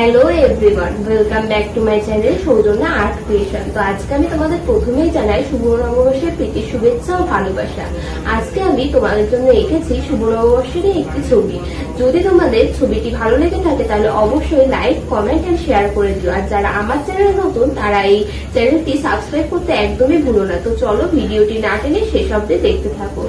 Hello everyone welcome back to my channel Soujanya art creation তো আজকে আমি তোমাদের প্রথমেই জানাই শুভ নববর্ষের প্রীতি, শুভেচ্ছা ও ভালোবাসা। আজকে আমি তোমাদের জন্য এঁকেছি শুভ নববর্ষের একটি ছবি। যদি তোমাদের ছবিটি ভালো লেগে থাকে, তাহলে অবশ্যই লাইক কমেন্ট এন্ড শেয়ার করে দিও। আর যারা আমার চ্যানেল নতুন, তারা এই চ্যানেলটি সাবস্ক্রাইব করতে একদমই ভুলো না। তো চলো ভিডিওটি না টেনে শেষ অব্দি দেখতে থাকো।